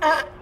啊